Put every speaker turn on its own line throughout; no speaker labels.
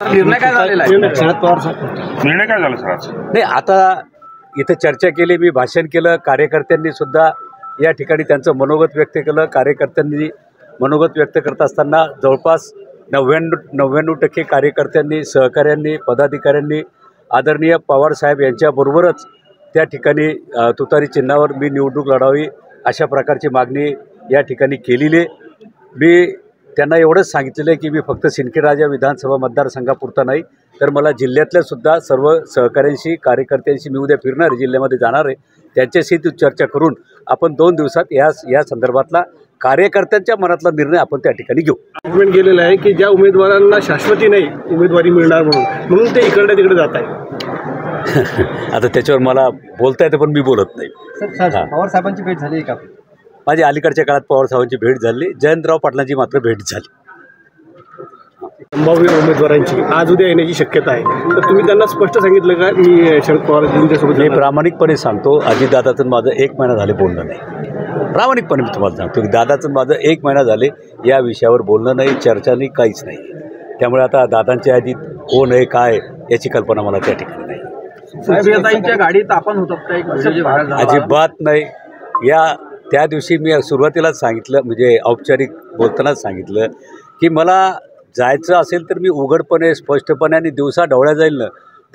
निर्णय काय झालेला आहे?
शरद पवार साहेब
निर्णय काय झाला सर आज?
नाही आता इथं चर्चा केली मी भाषण केलं कार्यकर्त्यांनी सुद्धा या ठिकाणी त्यांचं मनोगत व्यक्त केलं. कार्यकर्त्यांनी मनोगत व्यक्त करत असताना जवळपास नव्याण्णव नव्याण्णव टक्के कार्यकर्त्यांनी सहकाऱ्यांनी पदाधिकाऱ्यांनी आदरणीय पवारसाहेब यांच्याबरोबरच त्या ठिकाणी तुतारी चिन्हावर मी निवडणूक लढावी अशा प्रकारची मागणी या ठिकाणी केलेली आहे. मी त्यांना एवढंच सांगितलेलं आहे की मी फक्त सिंदखेडराजा विधानसभा मतदारसंघापुरता नाही तर मला जिल्ह्यातल्या सुद्धा सर्व सहकाऱ्यांशी कार्यकर्त्यांशी मी उद्या फिरणार आहे जिल्ह्यामध्ये जाणार आहे. त्यांच्याशी ती चर्चा करून आपण दोन दिवसात या या संदर्भातला कार्यकर्त्यांच्या मनातला निर्णय आपण त्या ठिकाणी घेऊ.
स्टेटमेंट गेलेलं आहे की ज्या उमेदवारांना शाश्वती नाही उमेदवारी मिळणार म्हणून म्हणून ते इकडे तिकडे जात आहे
आता त्याच्यावर मला बोलता येतं पण मी बोलत नाही.
पवार साहेबांची भेट झाली का?
माझी अलीकडच्या काळात पवारसाहेबांची भेट झाली. जयंतराव पाटलांची मात्र भेट झाली.
संभाव्य उमेदवारांची आज उद्या येण्याची शक्यता आहे. तर तुम्ही त्यांना स्पष्ट सांगितलं का? मी शरद पवारांच्यासोबत
मी
जाणार?
प्रामाणिकपणे सांगतो अजितदादाचं माझं एक महिना झाले बोलणं नाही. प्रामाणिकपणे मी तुम्हाला सांगतो की दादाचं माझं एक महिना झाले या विषयावर बोलणं नाही चर्चा नाही काहीच नाही. त्यामुळे आता दादांच्या यादीत कोण आहे काय याची कल्पना मला त्या ठिकाणी नाही.
गाडीत आपण म्हणजे झाला.
अजिबात नाही. या त्या दिवशी मी सुरुवातीलाच सांगितलं म्हणजे औपचारिक बोलतानाच सांगितलं की मला जायचं असेल तर मी उघडपणे स्पष्टपणे आणि दिवसा ढवळ्या जाईल ना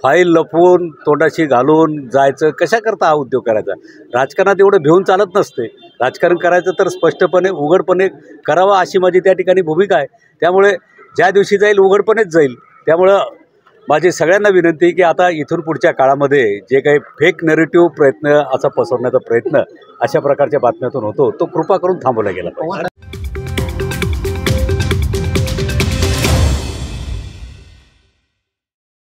फाईल लपवून तोंडाशी घालून जायचं कशा करता हा उद्योग करायचा? राजकारणात एवढं भिवून चालत नसते. राजकारण करायचं तर स्पष्टपणे उघडपणे करावं अशी माझी त्या ठिकाणी भूमिका आहे. त्यामुळे ज्या दिवशी जाईल उघडपणेच जाईल. त्यामुळं माझी सगळ्यांना विनंती की आता इथून पुढच्या काळामध्ये जे काही फेक नेरेटिव्ह प्रयत्न असा पसरण्याचा प्रयत्न अशा प्रकारच्या बातम्यातून होतो तो कृपा करून थांबवला गेला पाहिजे.